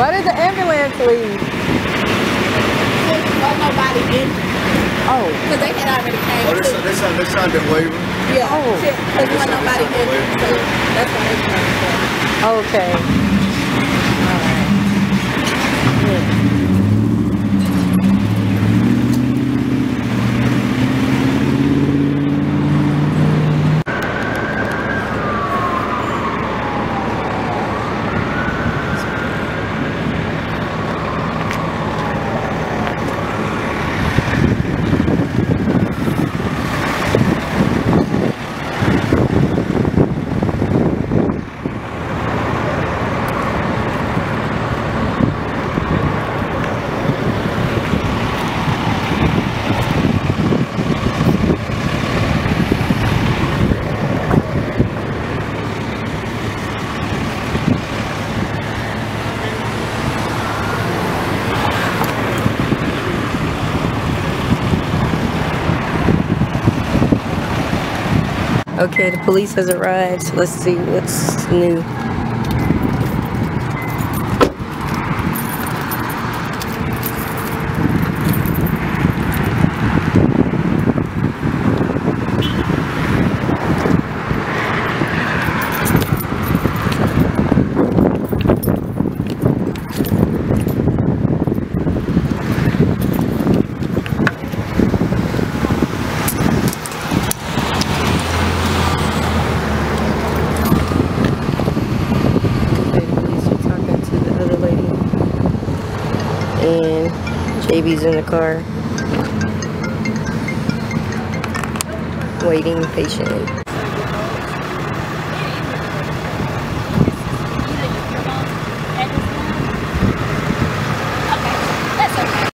Why did the ambulance leave? Well, nobody injured. Oh. Because they had already came. Oh, this, this, this, this sounded waiver. Yeah. Because oh. nobody injured. So that's why they came. Okay. Okay, the police has arrived. Let's see what's new. Okay, the police are talking to the other lady. And JB's in the car. Waiting patiently.